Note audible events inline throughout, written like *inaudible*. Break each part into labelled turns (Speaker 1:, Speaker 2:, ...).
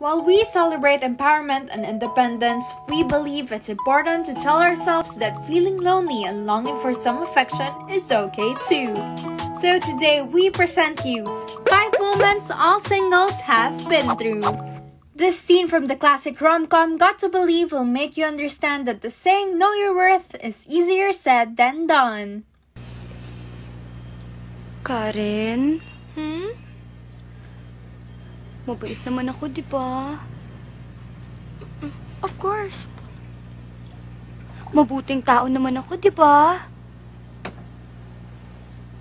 Speaker 1: While we celebrate empowerment and independence, we believe it's important to tell ourselves that feeling lonely and longing for some affection is okay too. So today we present you 5 moments all singles have been through. This scene from the classic rom-com Got to Believe will make you understand that the saying know your worth is easier said than done.
Speaker 2: Karen,
Speaker 1: Hmm?
Speaker 2: Mabait naman ako, di ba?
Speaker 1: Of course.
Speaker 2: Mabuting tao naman ako, di ba?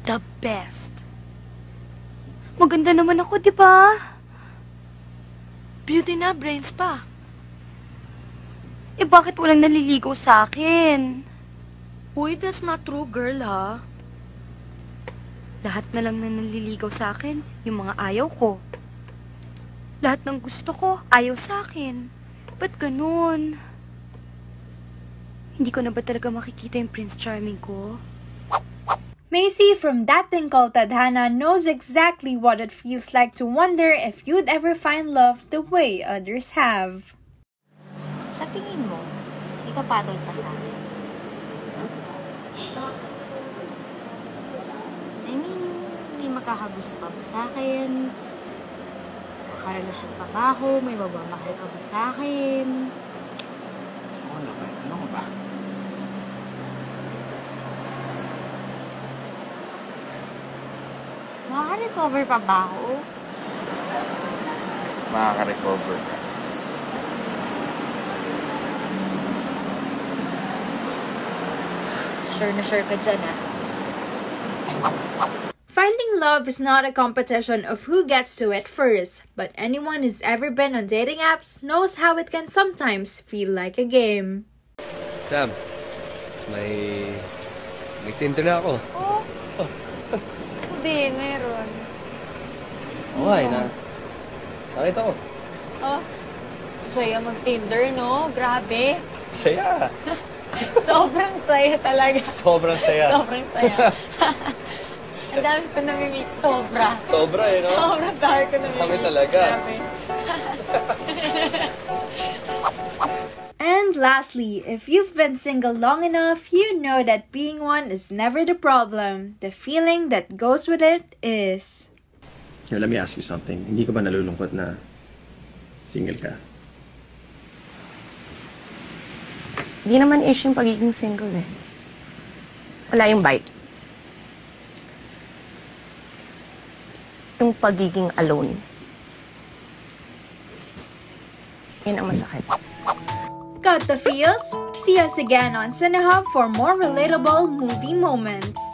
Speaker 1: The best.
Speaker 2: Maganda naman ako, di ba?
Speaker 1: Beauty na, brains pa.
Speaker 2: Eh, bakit walang naliligaw sa akin?
Speaker 1: Uy, that's not true, girl, ha?
Speaker 2: Lahat na lang na naliligaw sa akin, yung mga ayaw ko. Lahat ng gusto ko, ayaw sa akin. Ba't ganun? Hindi ko na ba talaga makikita yung Prince Charming ko?
Speaker 1: Macy from That Thing Called Tadhana knows exactly what it feels like to wonder if you'd ever find love the way others have.
Speaker 3: Sa tingin mo, ipapatol pa sa akin? I mean, may makakagusto pa ba sa akin? Makakarelasyon pa ba ako? May mabamahal pa ba sa akin?
Speaker 4: Oo naman. Ano ka ba?
Speaker 3: Makaka-recover pa ba ako?
Speaker 4: Makaka-recover ka.
Speaker 3: Sure na sure ka dyan, ah.
Speaker 1: Finding love is not a competition of who gets to it first, but anyone who's ever been on dating apps knows how it can sometimes feel like a game.
Speaker 5: Sam, may... May Tinder na ako. Oh. *laughs*
Speaker 6: Hindi, meron.
Speaker 5: Okay na. Nakita ko.
Speaker 6: Oh, saya mag-Tinder, no? Grabe.
Speaker 5: Saya. *laughs*
Speaker 6: Sobrang saya talaga.
Speaker 5: Sobrang saya. *laughs*
Speaker 6: Sobrang saya. Ang dami ko nami-meet. Sobra.
Speaker 5: Sobra eh, no?
Speaker 6: Sobrang dami ko nami-meet.
Speaker 5: Kami talaga.
Speaker 6: Grabe. *laughs*
Speaker 1: And lastly, if you've been single long enough, you know that being one is never the problem. The feeling that goes with it is.
Speaker 7: Here, let me ask you something. Hindi ka ba nalulungkot na single ka?
Speaker 8: Di naman issue yung pagiging single eh. Wala yung bite. Yung pagiging alone. Yan ang masakit.
Speaker 1: Got the feels? See us again on Cinehub for more relatable movie moments.